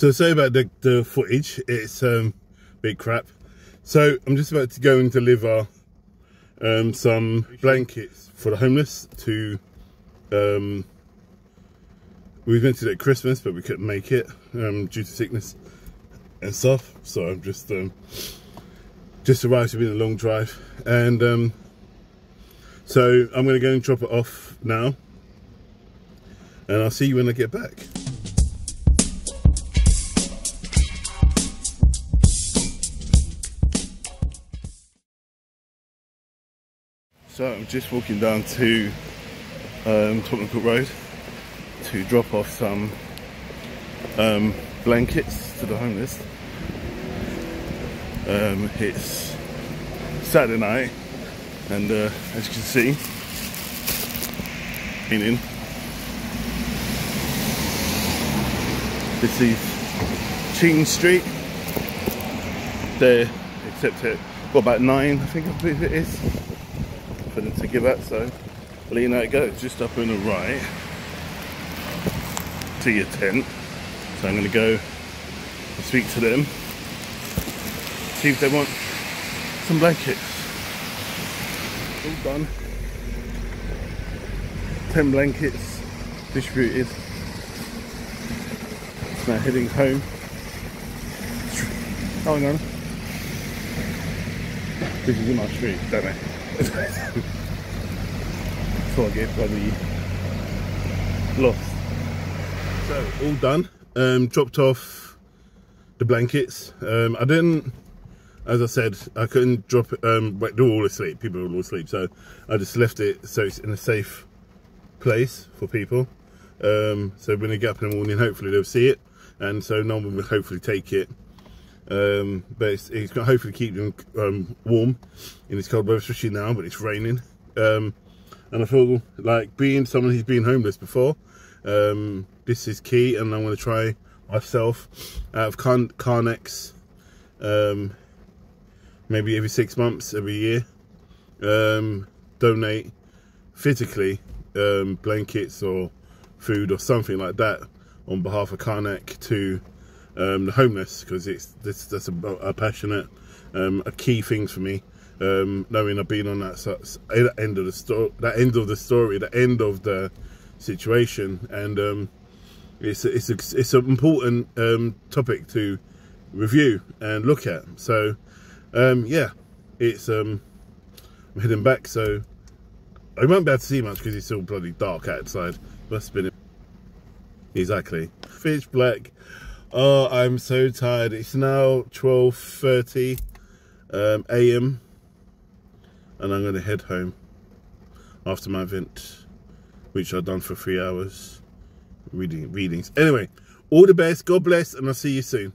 So sorry about the, the footage, it's um, a bit crap. So I'm just about to go and deliver um, some blankets for the homeless to, um, we were meant to do Christmas, but we couldn't make it um, due to sickness and stuff. So I'm just, um, just arrived, it's been a long drive. And um, so I'm gonna go and drop it off now. And I'll see you when I get back. So I'm just walking down to um, Tottenham Court Road to drop off some um, blankets to the homeless. Um, it's Saturday night and uh, as you can see, meaning this is Cheaton Street. There, except what about nine, I think I believe it is for to give up. So I'll let you know it goes just up on the right to your tent. So I'm going to go speak to them, see if they want some blankets. All done. 10 blankets distributed. Now heading home. Hang on. This is in my street, don't I? Before I bloody lost. So all done. Um, dropped off the blankets. Um, I didn't, as I said, I couldn't drop it. Um, they're all asleep. People are all asleep, so I just left it so it's in a safe place for people. Um, so when they get up in the morning, hopefully they'll see it, and so no one will hopefully take it um, but it's, it's going to hopefully keep them um, warm in this cold weather, especially now, but it's raining. Um, and I feel like being someone who's been homeless before, um, this is key, and I'm going to try myself out of Car Karnak's, um, maybe every six months, every year, um, donate physically blankets or food or something like that on behalf of Karnak's to um, the homeless because it's this that's a, a passionate um, a key thing for me. Um, knowing I've been on that, end of the story that end of the story the end of the situation and um, it's it's a, it's an important um, topic to review and look at. So um, yeah it's I'm heading back so I won't be able to see much because it's still bloody dark outside. Must have been exactly. Pitch black Oh, I'm so tired. It's now 12.30 um, a.m. And I'm going to head home after my event, which I've done for three hours, reading readings. Anyway, all the best. God bless, and I'll see you soon.